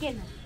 chicken.